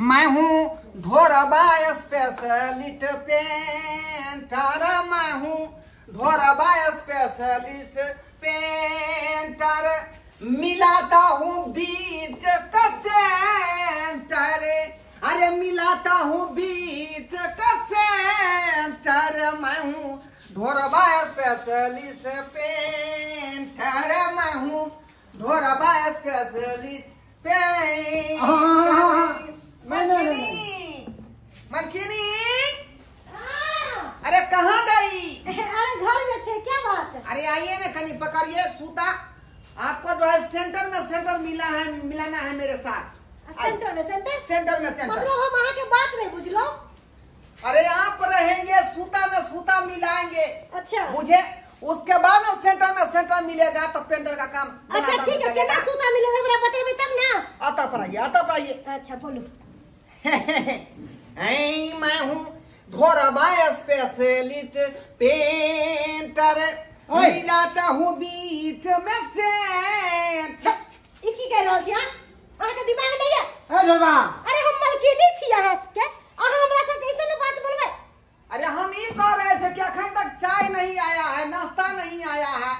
मैं हूँ Dhorba specialist painter मैं हूँ धोरबा स्पेशलिस्ट पेंटर मिलाता हूँ बीच का अरे मिलाता हूँ बीच का मैं हूँ धोरबा स्पेशलिस्ट पेंटर मैं हूँ धोरबा स्पेशलिस्ट। पेंटर मलकिनी मलकिनी हाँ, अरे कहाँ गई? अरे घर में थे क्या बात है? अरे आइए ना कहीं पकड़िए सूता। आपको जो है सेंटर में सेंटर मिला है मिलाना है मेरे साथ। सेंटर में सेंटर? सेंटर में सेंटर। मतलब हम वहाँ के बात नहीं बुझ लो अरे आप रहेंगे सूता में सूता मिलाएँगे। अच्छा। मुझे उसके बाद ना सेंटर में सेंटर मिलेगा तो पेंटर का काम अच्छा ठीक है सूता मिलेगा मेरा बतेबे तब ना। आता पर आइए आता पर आइए। अच्छा बोलो। मैं हूँ धोरबा स्पेशलिस्ट पेंटर मिलाता हूँ बीच में से इसकी कह रहा छी हाँ अहाँ के दिमाग नहीं है ए ढोलबा अरे हम मलकिनी छी अहाँ के अहाँ हमरा साथ ऐसे न बात बोलबे अरे हम ये कह रहे थे कि अखन तक चाय नहीं आया है नाश्ता नहीं आया है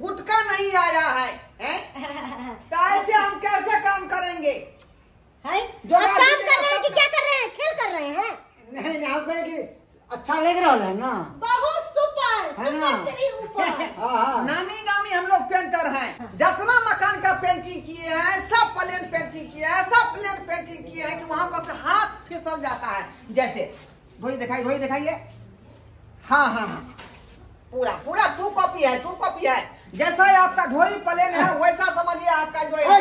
गुटका नहीं आया है हैं? तो ऐसे हम कैसे काम करेंगे? है? जो आप काम कर रहे हैं कि क्या कर रहे हैं? खेल कर रहे हैं? नहीं नहीं कहे कि अच्छा लग रहा है ना। बहुत सुपर है ना? सुपर से भी ऊपर। हाँ हाँ। नामी गामी हम लोग पेंटर हैं। जितना मकान का पेंटिंग किए हैं सब प्लेन पेंटिंग किए हैं सब प्लेन पेंटिंग किए हैं कि वहाँ पर से हाथ फिसल जाता है। जैसे धोई दिखाई धोई दिखाइए। हाँ हाँ हाँ। पूरा पूरा टू कॉपी है टू कॉपी है। जैसा ही आपका ढोरी प्लेन है वैसा समझिए आपका जो है?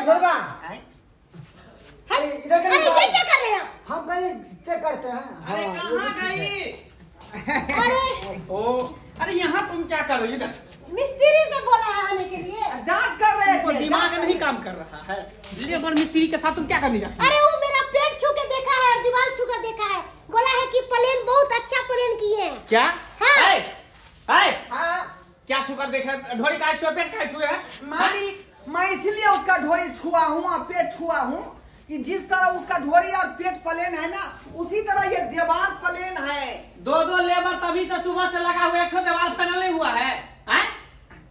इधर ये क्या कर रहे हैं? हम कहीं चेक करते हैं। अरे हाँ, कहाँ है। गई? अरे। ओ अरे यहाँ तुम क्या करो इधर। मिस्त्री से बोला है आने के लिए। जाँच कर रहे थे दिमाग नहीं काम कर रहा है। लेबर मिस्त्री के साथ तुम क्या करने जाते अरे वो मेरा पेट छू के देखा है और दीवार छू के देखा है। बोला है कि प्लेन बहुत अच्छा प्लेन किए हैं। क्या? हाँ। है? है? हाँ। क्या छुकर देखे ढोरी का छुआ पेट का है? मालिक मैं इसलिए उसका ढोरी छुआ हूँ और पेट छुआ हूँ कि जिस तरह उसका ढोरी और पेट प्लेन है ना उसी तरह ये दीवार प्लेन है। दो दो लेबर तभी से सुबह से लगा हुआ एक दीवार फाइनल नहीं हुआ है हैं?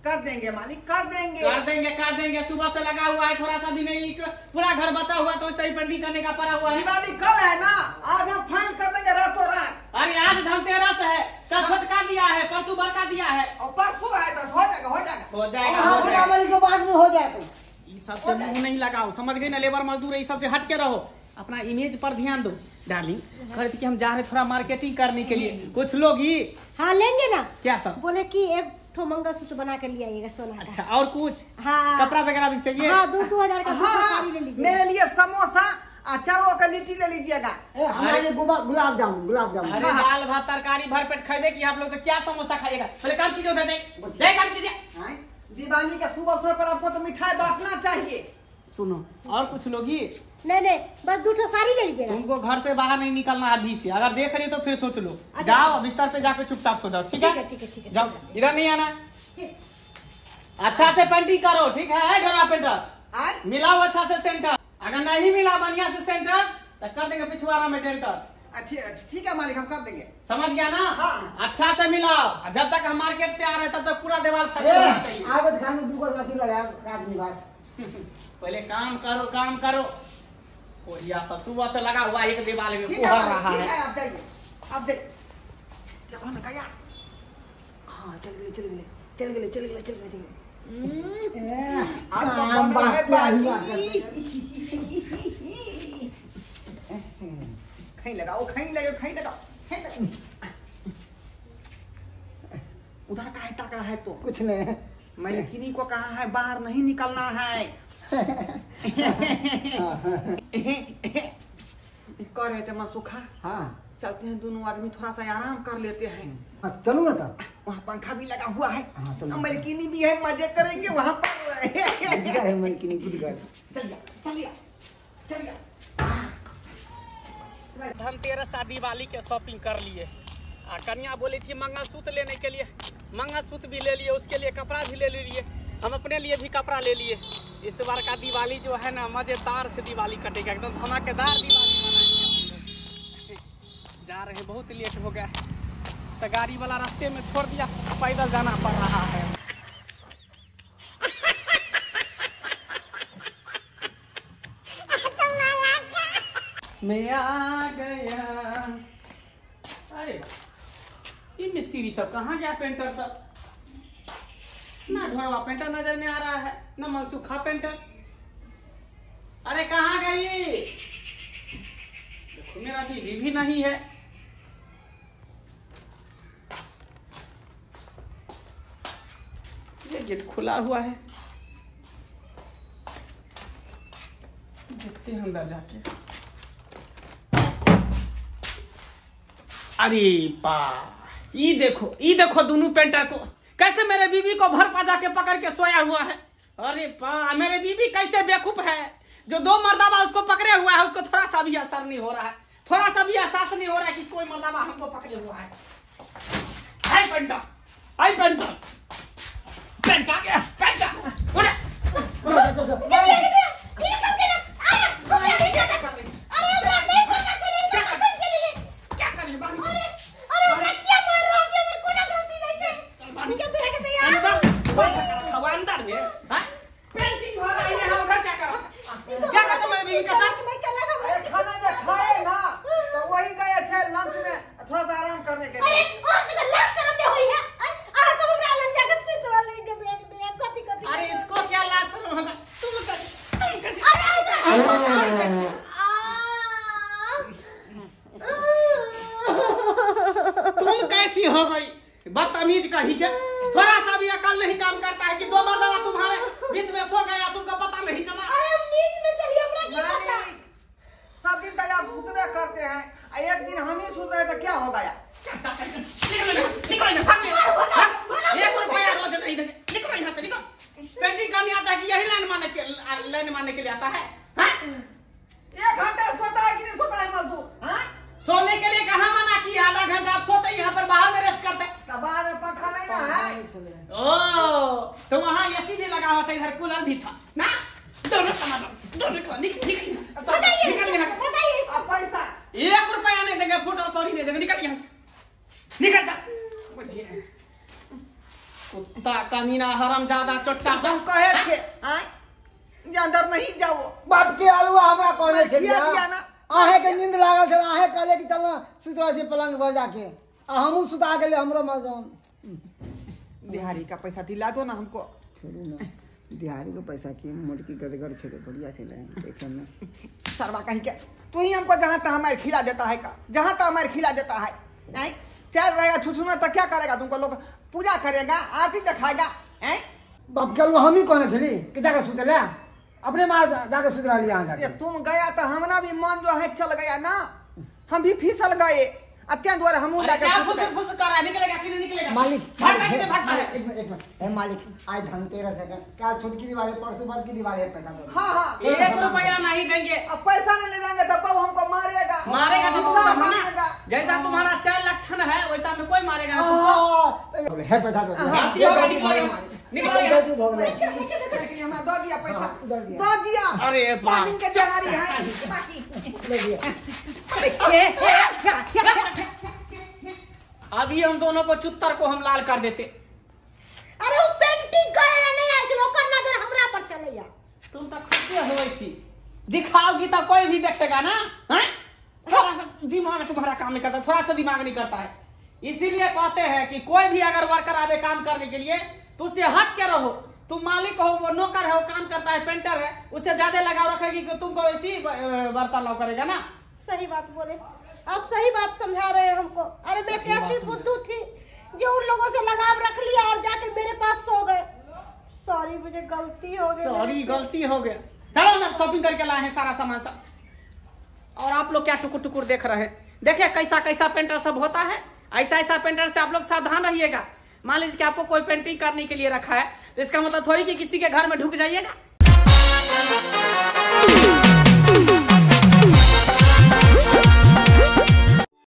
कर देंगे मालिक कर देंगे। कर देंगे कर देंगे। सुबह से लगा हुआ है थोड़ा सा भी नहीं पूरा घर बचा हुआ तो सही पेंटिंग करने का पड़ा हुआ है। दिवाली कल है ना आज हम फाइन कर देंगे रातों रात। अरे आज धनतेरस है कल छोटका दिया है परसों बड़का दिया है। और परसों है तो हो जाएगा हो जाएगा। हो जाएगा हाँ, हो जाएगा दीपावली के बाद में हो जाएगा ये सबसे मुँह नहीं लगाओ समझ गई ना लेबर मजदूर है, ये सबसे हट के रहो। अपना इमेज पर ध्यान दो। डार्लिंग कह रहे थे कि हम जा रहे थोड़ा मार्केटिंग करने के लिए। कुछ लोग ही हाँ लेंगे ना। क्या सब बोले कि एक ठो मंगलसूत्र बना कर ले आइएगा सोना का। अच्छा और कुछ? हाँ। कपड़ा वगैरह भी चाहिए? हाँ दो दो हज़ार का हाँ हाँ साड़ी ले लीजिए मेरे लिए समोसा अचारों का लिट्टी ले लीजिएगा। हमारे गुलाब जामुन गुलाब जामुन। दाल भात तरकारी भर पेट खाइबे कि आप लोग तो क्या समोसा खाइएगा? पहले काम कीजिए उधर दे। दे काम कीजिए हैं? दिवाली के शुभ अवसर पर आपको तो मिठाई बांटना चाहिए। सुनो। और कुछ लोग? ही नहीं नहीं बस दो ठो साड़ी ले लीजिएगा। तुमको घर से बाहर नहीं निकलना अभी से। अगर देख रही तो फिर सोच लो। अच्छा। जाओ बिस्तर पे जाके चुपचाप सो जाओ ठीक है? है ठीक है ठीक है जाओ इधर नहीं आना। अच्छा से पेंटिंग करो ठीक है? Dora painter? मिलाओ अच्छा से सेंटर। अगर नहीं मिला बढ़िया से सेंटर तो कर देंगे पिछवाड़ा में टेंटर आ, ठीक ठीक है मालिक हम कर देंगे। समझ गया ना? हाँ। अच्छा से मिलाओ जब तक हम मार्केट से आ रहे तब तक पूरा दीवार चाहिए। घर में दूगो निवास पहले काम करो काम करो। ओरिया सब सुबह से लगा हुआ एक दीवार में ठीक है रहा है। आप जाइए आप चलो ना गया हाँ चल गए चल गए चल गए चल गए चल गए ए, आप काम बंडल है बात क्या हुआ बाकी। कहीं लगाओ कहीं लगाओ कहीं लगाओ कहीं लगाओ उधर का है ताका है तो कुछ नहीं मैंने किन्हीं को कहा है बाहर नहीं निकलना है। कह रहे थे मनसुखा हाँ। चलते हैं दोनों आदमी थोड़ा सा आराम कर लेते हैं। चलो चलू ना तब वहाँ पंखा भी लगा हुआ है। हाँ, मलकिनी भी है मज़े करेंगे वहाँ पर। है मन गुड गर्ल। चलिए चलिए। धनतेरस आ दिवाली के शॉपिंग कर लिए। आ, कन्या बोली थी, मंगलसूत्र लेने के लिए। मंगलसूत्र भी ले लिए, उसके लिए कपड़ा भी ले लिए हम अपने लिए भी कपड़ा ले लिए। इस बार का दिवाली जो है ना, मज़ेदार से दिवाली कटेगा। एकदम धमाकेदार दिवाली जा रहे, बहुत लेट हो गया। तो गाड़ी वाला रास्ते में छोड़ दिया, पैदल जाना पड़ रहा है। मैं आ गया। अरे, ये मिस्त्री सब कहाँ गया पेंटर सब? ना ढोड़वा पेंटर नज़र में आ रहा है, ना मनसुखा पेंटर। अरे, कहाँ गई? देखो, मेरा बीवी भी नहीं है। ये गेट खुला हुआ है। देखते हैं अंदर जाके। अरे बा देखो, ई देखो दोनों पेंटर को। कैसे मेरे बीबी को भर पा जाके पकड़ के सोया हुआ है? अरे पा मेरे बीबी कैसे बेकूफ़ है? जो दो मर्दाबा उसको पकड़े हुआ है, उसको थोड़ा सा भी असर नहीं हो रहा है। थोड़ा सा भी एहसास नहीं हो रहा है कि कोई मर्दाबा हमको पकड़े हुआ है। I painter I painter painter उड़े ये सब के ना आ नहीं पता अरे हमरा नहीं पता चले सब अपन के लिए क्या कर रही है बाबू? अरे अरे हमरा क्या मार रहा है मेरे को ना गलती नहीं थे कहते हैं कहते हैं अंदर क्या कर रहा था वो अंदर में हाँ? पेंटिंग हो रही है उधर क्या कर रहा था क्या करते मेरे बीवी के साथ मैं कल लगा अरे खाना जब खाए ना तो वही गए थे लंच में थोड़ा सा आराम करने के अरे लिए आज तक लास्ट शर्म में हुई है आ सब हमरा लग जाकर सुत रहा लेके देख दे कति कति अरे इसको क्या लाज शर्म होगा तुम कर तुम कैसे अरे तुम कैसी हो गई बदतमीज कही के। थोड़ा सा भी अकल नहीं काम करता है कि दो मर्दवा तुम्हारे बीच में सो गया तुमको पता नहीं चला। अरे नींद में चली हमरा की पता? सब दिन तक आप सुतबे करते हैं और एक दिन हम ही सुत रहे तो क्या हो गया? निकलो। एक रुपया रोज नहीं देंगे निकलो यहाँ से निकलो। पेंटिंग करने आता है कि यही लाइन मारने के लाइन मारने के लिए आता है हाँ? एक घंटा सोता है कि नहीं सोता है मजदूर हाँ? सोने के लिए कहाँ मना किया? आधा घंटा आप सोते यहाँ पर बाहर में रेस्ट करते तो बाहर में पंखा नहीं ना है। ओ तो वहाँ एसी भी लगा हुआ था इधर कूलर भी था। ना? दोनों दोनों निकल निकल निकल बताइए निकल यहाँ से। बताइए। अब पैसा। एक रुपया नहीं देंगे फुट और थोड़ी नहीं देंगे निकल यहाँ से। निकल जा। बुझिए कुत्ता कमीना हरम ज़्यादा चोट्टा हम कहे थे हाँ? अंदर नहीं जाओ। बाप के आलुआ हमरा कहने छे दिया ना। आहे के नींद लागल छल आहे कहले कि चल सुतरा से पलंग पर जाके। आ हमहू सुता गेले हमरो मजन। दिहाड़ी का पैसा दिला दो ना हमको। छोड़ू ना। दिहाड़ी को पैसा की मोटकी गदगर छे बढ़िया छे देखे में सरवा कहीं के तू ही हमको जहाँ तक हमारे खिला देता है का? जहाँ तक हमारे खिला देता है हैं? चल रहेगा छुछुना तो क्या करेगा तुमको लोग? पूजा करेगा आरती दिखाएगा हैं? बाप के हम ही कहने छली कि जाके सुते ले अपने माँ जाके सुत रही यहाँ ये जाके तुम गया तो हमारा भी मन जो है चल गया ना। हम भी फिसल गए। अत्यंत द्वारा हम अरे जाके क्या सुत फुस फुस कर रहा है? निकलेगा कि नहीं निकलेगा? मालिक भाग भाग के भाग मालिक, भाग। एक मिनट एक मिनट। ए मालिक आज धनतेरस है क्या? छोटकी दिवाली परसों बड़ की दिवाली है पैसा दो हाँ हाँ। एक रुपया नहीं देंगे। अब पैसा नहीं ले जाएँगे तो कब हमको मारेगा। मारेगा तो सब मारेगा। जैसा तुम्हारा चार लक्षण है वैसा में कोई मारेगा हाँ, है पैसा दो हो हाँ, अरे है अभी हम दोनों को चुत्तर को हम लाल कर देते अरे वो पेंटिंग करे नहीं ऐसे ओकर नज़र हमरा पर चलैया तुम तो खुद हो ऐसी दिखाओगी तो कोई भी देखेगा ना हैं? थोड़ा सा दिमाग तुम्हारा काम नहीं करता थोड़ा सा दिमाग नहीं करता है इसीलिए कहते हैं कि कोई भी अगर वर्कर आवे काम करने के लिए तो उससे हट के रहो। तुम मालिक हो वो नौकर है वो काम करता है पेंटर है। उससे ज़्यादा लगाव रखेगी कि तुमको ऐसी वार्तालाप करेगा ना? सही बात बोले। आप सही बात समझा रहे हैं हमको। अरे मैं कैसी बुद्धू थी जो उन लोगों से लगाव रख लिया और जाके मेरे पास सो गए। सॉरी मुझे गलती हो गई। सॉरी गलती हो गया चलो ना शॉपिंग करके लाए हैं सारा सामान सब। और आप लोग क्या टुकुर टुकुर देख रहे हैं? देखिए कैसा कैसा पेंटर सब होता है। ऐसा ऐसा पेंटर से आप लोग सावधान रहिएगा। मान लीजिए कि आपको कोई पेंटिंग करने के लिए रखा है तो इसका मतलब थोड़ी कि किसी के घर में ढुक जाइएगा।